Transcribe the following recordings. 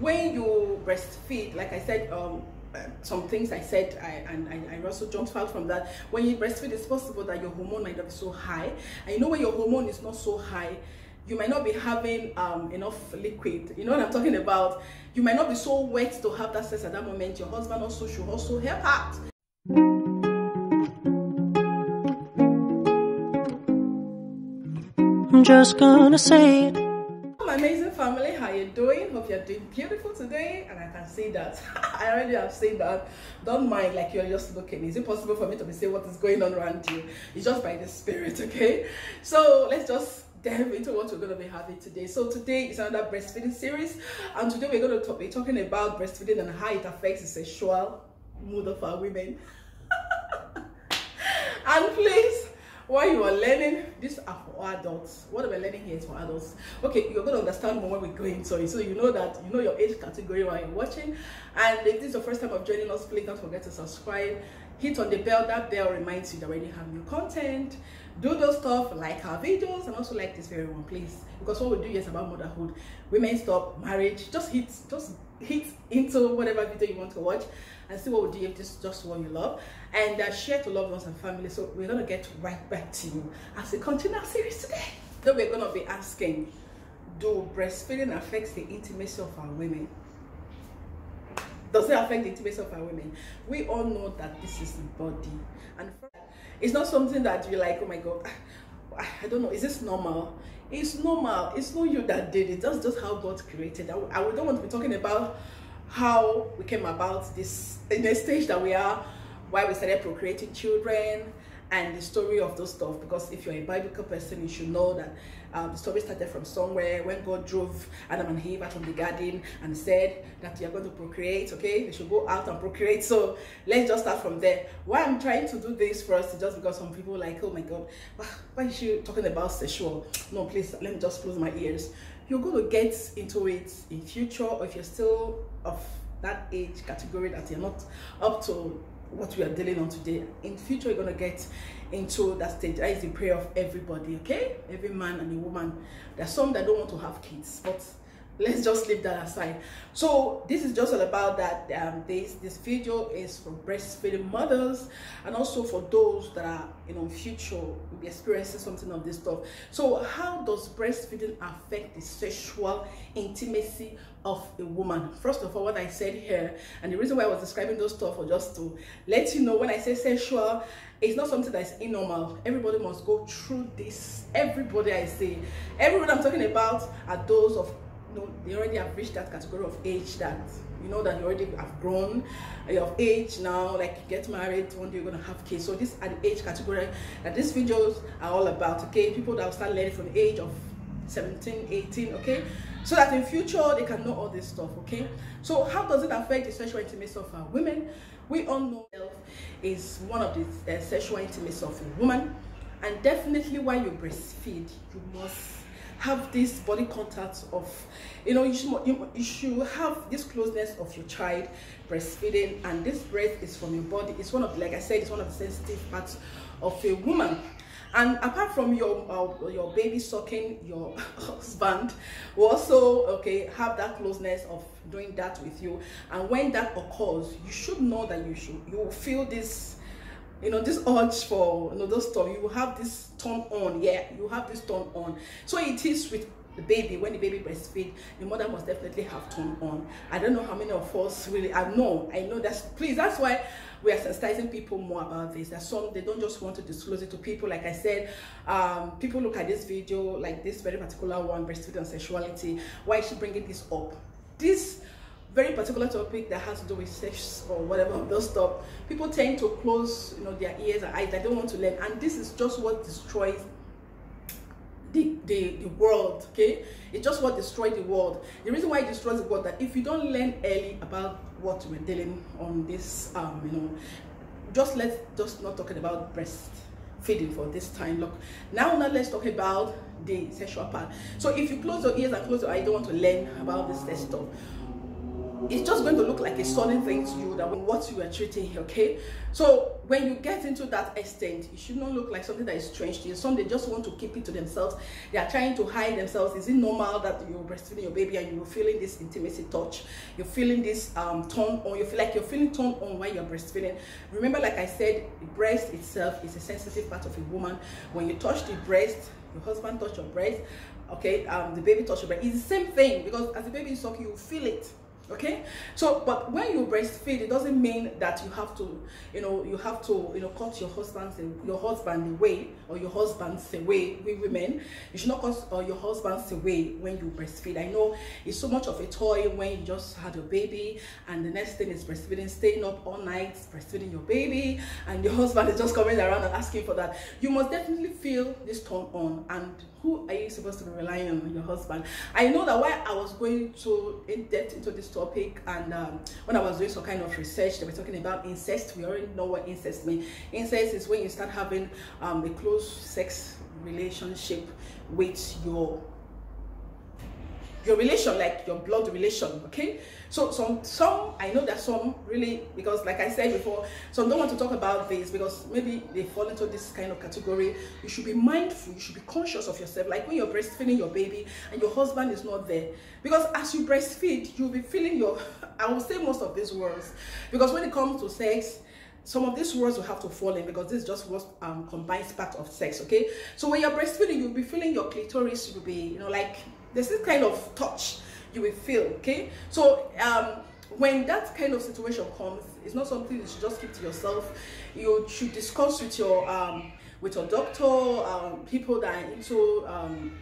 when you breastfeed like i said um some things I said I, and I, I, also jumped out from that. When you breastfeed it's possible that your hormone might not be so high. And you know when your hormone is not so high you might not be having um, enough liquid. You know what I'm talking about? You might not be so wet to have that sex at that moment. Your husband also should also help out. I'm just gonna say it my amazing family how you doing? Hope you're doing beautiful today and i can see that. I already have seen that. Don't mind like you're just looking. Is it possible for me to be saying what is going on around you? It's just by the spirit okay? So let's just delve into what we're going to be having today. So today is another breastfeeding series and today we're going to be talking about breastfeeding and how it affects the sexual mood of our women. And please while you are learning for adults. What we're learning here is for adults. Okay you're to understand more when we're going sorry so you know that you know your age category while you're watching. And if this is the first time of joining us please don't forget to subscribe. Hit on the bell. That bell reminds you that we already have new content. Do those stuff like our videos and also like this very one please. Because what we do here is about motherhood. Women stop marriage. Just hit just hit into whatever video you want to watch and see what we do if this is just what you love and uh, share to loved ones and family so we're to get right back to you as we continue our series today. So we're to be asking do breastfeeding affect the intimacy of our women? Does it affect the intimacy of our women? We all know that this is the body and it's not something that you're like oh my god i don't know is this normal it's normal. It's not you that did it. That's just how god created. I, I don't want to be talking about how we came about this in the stage that we are why we started procreating children and the story of those stuff because if you're a biblical person you should know that um, the story started from somewhere when god drove adam and eve out of the garden and said that you're going to procreate okay? They should go out and procreate. So let's just start from there. Why i'm trying to do this first is just because some people are like oh my god why is she talking about sexual? No please let me just close my ears. You're going to get into it in future or if you're still of that age category that you're not up to what we are dealing on today. In future you're to get into that stage. That is the prayer of everybody okay? Every man and a woman. There's some that don't want to have kids but let's just leave that aside. So this is just all about that um, this this video is for breastfeeding mothers and also for those that are you know future will be experiencing something of this stuff. So how does breastfeeding affect the sexual intimacy of a woman? First of all what i said here and the reason why i was describing those stuff was just to let you know when i say sexual it's not something that's normal. Everybody must go through this. Everybody i say. Everyone i'm talking about are those of you know, they already have reached that category of age that you know that you already have grown. You're of age now like you get married one day you're gonna have kids. So this are the age category that these videos are all about okay? People that will start learning from the age of 17 18 okay? So that in future they can know all this stuff okay? So how does it affect the sexual intimacy of our women? We all know health is one of the uh, sexual intimacy of a woman. And definitely while you breastfeed you must have this body contact of you know you should you, you should have this closeness of your child breastfeeding and this breast is from your body. It's one of like i said it's one of the sensitive parts of a woman. And apart from your uh, your baby sucking your husband will also okay have that closeness of doing that with you. And when that occurs you should know that you should you will feel this you know this urge for you know those stuff you have this turn on yeah you have this turn on. So it is with the baby when the baby breastfeed the mother must definitely have turn on. I don't know how many of us really i know i know that's please that's why we are sensitizing people more about this. There's some they don't just want to disclose it to people. Like i said um, people look at this video like this very particular one breastfeeding and sexuality. Why is she bringing this up? This very particular topic that has to do with sex or whatever of those stuff, people tend to close you know their ears and eyes. They don't want to learn, and this is just what destroys the, the, the world okay? It's just what destroys the world. The reason why it destroys the world that if you don't learn early about what we're dealing on this um you know just let's just not talking about breast feeding for this time. Look now now let's talk about the sexual part. So if you close your ears and close your eyes you don't want to learn about this stuff it's just going to look like a sudden thing to you that what you are treating okay? So when you get into that extent it should not look like something that is strange to you. Some they just want to keep it to themselves. They are trying to hide themselves. Is it normal that you're breastfeeding your baby and you're feeling this intimacy touch? You're feeling this um tone or you feel like you're feeling tone on while you're breastfeeding. Remember like i said the breast itself is a sensitive part of a woman. When you touch the breast your husband touch your breast okay um the baby touch your breast it's the same thing because as the baby is sucking you feel it okay? So but when you breastfeed it doesn't mean that you have to you know you have to you know cut your husband's your husband away or your husband's away we women. You should not cut uh, your husband's away when you breastfeed. I know it's so much of a toy when you just had your baby and the next thing is breastfeeding staying up all night breastfeeding your baby and your husband is just coming around and asking for that. You must definitely feel this turn on and who are you supposed to be relying on? Your husband. I know that while i was going to in depth into this topic and um, when i was doing some kind of research they were talking about incest. We already know what incest means incest is when you start having um, a close sex relationship with your your relation like your blood relation okay? So some some i know that some really because like i said before some don't want to talk about this because maybe they fall into this kind of category. You should be mindful you should be conscious of yourself. Like when you're breastfeeding your baby and your husband is not there. Because as you breastfeed you'll be feeling your i will say most of these words. Because when it comes to sex some of these words will have to fall in because this is just what um, combines part of sex okay? So when you're breastfeeding you'll be feeling your clitoris you'll be you know like there's this kind of touch you will feel okay? So um when that kind of situation comes it's not something you should just keep to yourself. You should discuss with your um with your doctor um people that are into um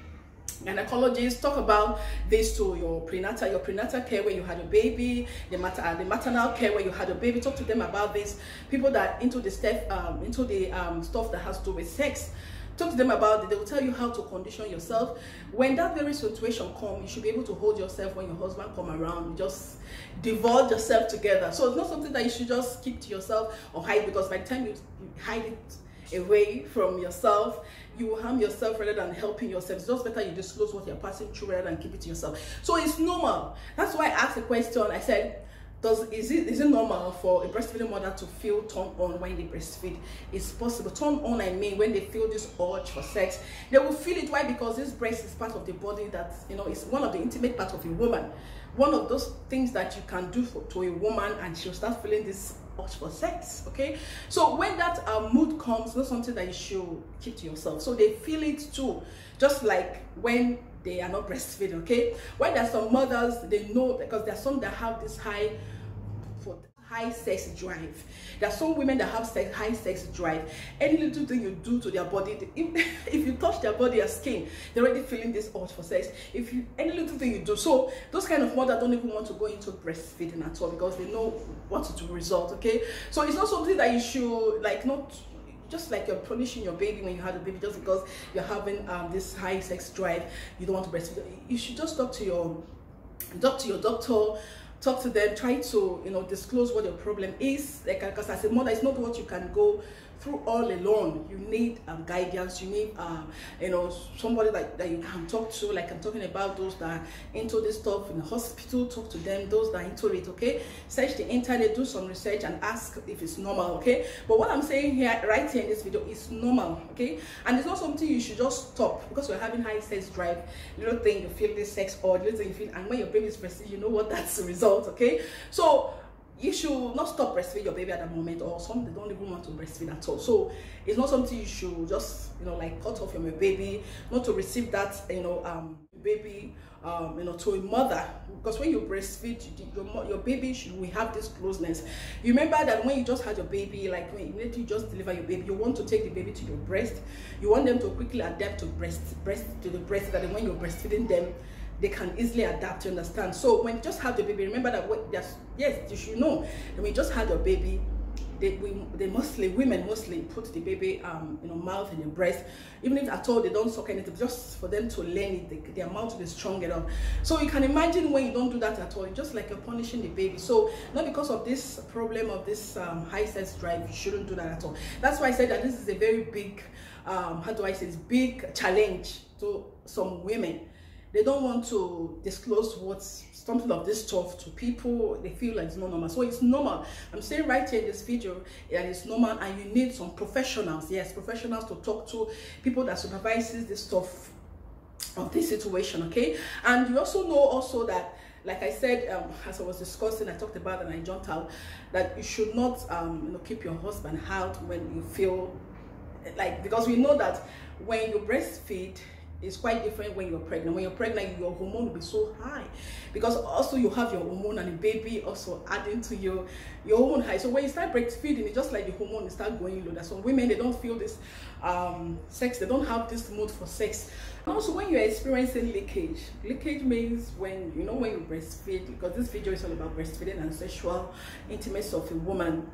gynecologists talk about this to your prenatal your prenatal care when you had a baby the mater uh, the maternal care when you had a baby talk to them about this. People that into the stuff um into the um stuff that has to do with sex talk to them about it. They will tell you how to condition yourself. When that very situation come you should be able to hold yourself when your husband come around. You just divulge yourself together. So it's not something that you should just keep to yourself or hide because by the time you, hide it away from yourself you will harm yourself rather than helping yourself. It's just better you disclose what you're passing through rather than keep it to yourself. So it's normal. That's why i asked the question. I said does is it is it normal for a breastfeeding mother to feel turned on when they breastfeed? It's possible. Turn on i mean when they feel this urge for sex. They will feel it. Why? Because this breast is part of the body that you know is one of the intimate part of a woman. One of those things that you can do for, to a woman and she'll start feeling this urge for sex okay? So when that uh, mood comes not something that you should keep to yourself. So they feel it too just like when they are not breastfeeding okay? When there's some mothers they know because there's some that have this high for high sex drive. There are some women that have sex, high sex drive. Any little thing you do to their body if, if you touch their body or skin they're already feeling this urge for sex. If you any little thing you do so those kind of mothers don't even want to go into breastfeeding at all because they know what to result okay? So it's not something that you should like not just like you're punishing your baby when you had a baby just because you're having um, this high sex drive you don't want to breastfeed. You should just talk to your talk to your doctor talk to them try to you know disclose what your problem is. Like because as a mother it's not what you can go through all alone you need um, guidance you need uh, you know somebody like that you can talk to like i'm talking about those that are into this stuff in the hospital talk to them those that are into it okay? Search the internet do some research and ask if it's normal okay? But what i'm saying here right here in this video is normal okay? And it's not something you should just stop because you're having high sex drive don't think you feel this sex or don't think you feel and when your baby is breastfeeding you know what that's the result okay? So you should not stop breastfeeding your baby at that moment or some they don't even want to breastfeed at all. So it's not something you should just you know like cut off from your baby not to receive that you know um baby um you know to a mother. Because when you breastfeed your your baby should we have this closeness. You remember that when you just had your baby like when you just deliver your baby you want to take the baby to your breast. You want them to quickly adapt to breast breast to the breast that when you're breastfeeding them they can easily adapt you understand? So when you just have the baby remember that what yes yes you should know when you just had your baby. They we they mostly women mostly put the baby um you know mouth in the breast. Even if at all they don't suck anything just for them to learn it they, their mouth will be strong enough. So you can imagine when you don't do that at all just like you're punishing the baby. So not because of this problem of this um, high sex drive you shouldn't do that at all. That's why i said that this is a very big um how do i say it's big challenge to some women they don't want to disclose what's something of this stuff to people. They feel like it's not normal. So it's normal. I'm saying right here in this video that it's normal and you need some professionals yes professionals to talk to people that supervises this stuff of this situation okay? And you also know also that like I said, um, as I was discussing, I talked about and I jumped out that you should not, um, you know, keep your husband out when you feel like because we know that when you breastfeed, it's quite different when you're pregnant. When you're pregnant, your hormone will be so high because also you have your hormone and the baby also adding to your your hormone high. So when you start breastfeeding, it's just like the hormone start going low. That's some women they don't feel this um, sex, they don't have this mood for sex. And also when you're experiencing leakage, leakage means when you know when you breastfeed, because this video is all about breastfeeding and sexual intimacy of a woman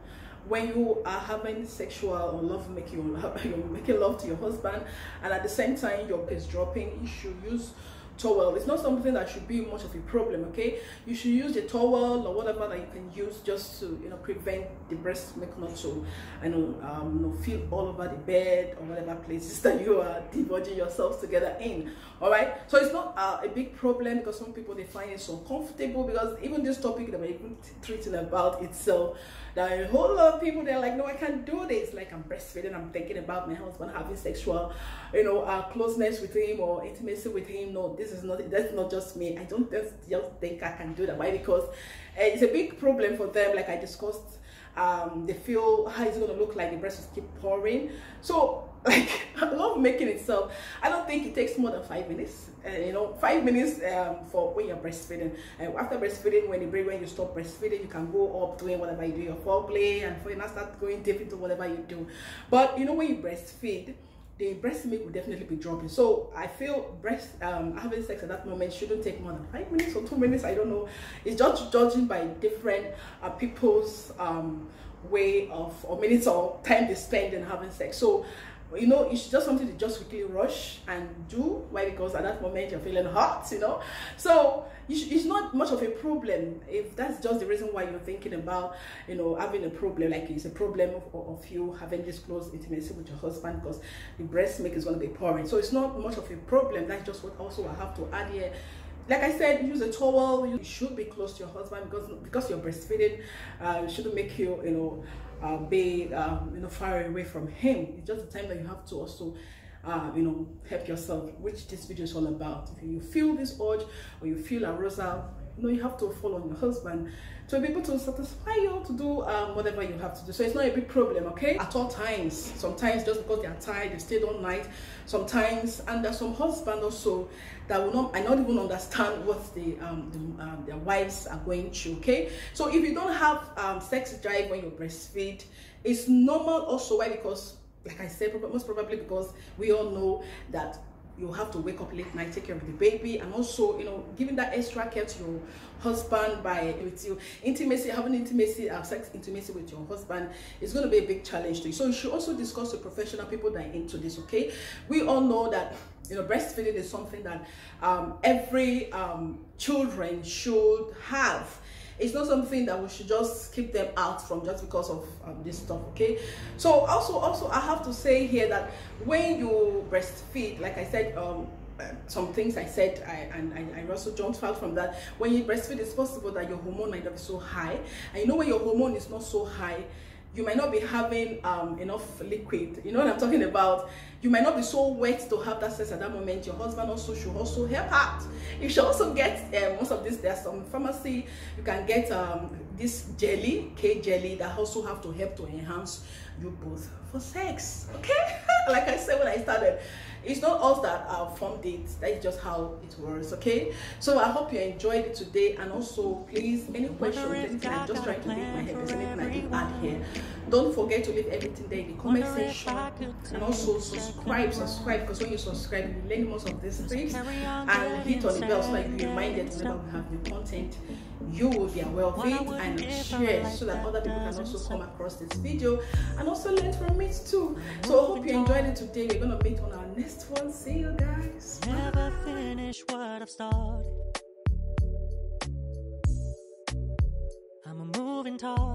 when you are having sexual or love making you're making love to your husband and at the same time your is dropping you should use towel. It's not something that should be much of a problem okay? You should use a towel or whatever that you can use just to you know prevent the breast milk not to I know um you know, feel all over the bed or whatever places that you are divulging yourselves together in all right so it's not uh, a big problem because some people they find it so comfortable because even this topic that we're even treating about itself that a whole lot of people they're like no i can't do this. Like i'm breastfeeding i'm thinking about my husband having sexual you know uh, closeness with him or intimacy with him. No this is not that's not just me. I don't just, just think i can do that. Why? Because uh, it's a big problem for them. Like i discussed um, they feel how it's going to look like the breast will keep pouring. So like I love making itself i don't think it takes more than five minutes. Uh, you know five minutes um, for when you're breastfeeding. And after breastfeeding when you break when you stop breastfeeding you can go up doing whatever you do your foreplay and for you now start going deep into whatever you do. But you know when you breastfeed the breast milk will definitely be dropping. So i feel breast um having sex at that moment shouldn't take more than five minutes or two minutes i don't know. It's just judging by different uh, people's um way of or minutes or time they spend in having sex. So you know it's just something to just quickly rush and do. Why? Because at that moment you're feeling hot you know? So it's not much of a problem if that's just the reason why you're thinking about you know having a problem. Like it's a problem of, of you having this close intimacy with your husband because the breast milk is going to be pouring. So it's not much of a problem. That's just what also i have to add here like I said, use a towel. You should be close to your husband because because you're breastfeeding. Uh, shouldn't make you, you know, uh, be um, you know far away from him. It's just the time that you have to also uh, you know help yourself, which this video is all about. If you feel this urge or you feel arousal, know you have to follow your husband to be able to satisfy you to do um, whatever you have to do. So it's not a big problem, okay? At all times, sometimes just because they are tired, they stayed all night. Sometimes, and there's some husband also that will not, I not even understand what the, um, the um, their wives are going through, okay? So if you don't have um, sex drive when you breastfeed, it's normal also. Why? Because like I said, most probably because we all know that you have to wake up late night, take care of the baby, and also, you know, giving that extra care to your husband by with you intimacy, having intimacy, uh, sex intimacy with your husband is going to be a big challenge to you. So you should also discuss with professional people that are into this. Okay, we all know that you know breastfeeding is something that um, every um, children should have it's not something that we should just keep them out from just because of um, this stuff okay so also also i have to say here that when you breastfeed like i said um some things I said, I, and I, I, also jumped out from that. When you breastfeed, it's possible that your hormone might not be so high. And you know when your hormone is not so high, you might not be having um, enough liquid. You know what I'm talking about? You might not be so wet to have that sex at that moment. Your husband also should also help out. You should also get uh, most of this. There's some pharmacy you can get um, this jelly, K jelly, that also have to help to enhance you both for sex. Okay, like I said when I started it's not us that are formed it. That's just how it works okay? So i hope you enjoyed it today. And also please any questions i'm just trying to make my head there's anything i can add here. Don't forget to leave everything there in the comment section. and also subscribe subscribe because when you subscribe you learn most of these things. and hit on the bell so that you're reminded whenever we have new content. You will be aware of it and share so that other people can also come across this video and also learn from it too. So i hope you enjoyed it today. We're gonna meet on our next one. See you guys. Never finish what I've started. I'm a moving target.